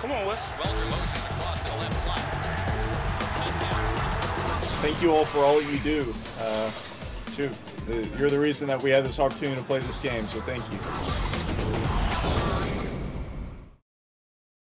Come on, Wes. Thank you all for all you do. Uh, shoot, you're the reason that we had this opportunity to play this game, so thank you.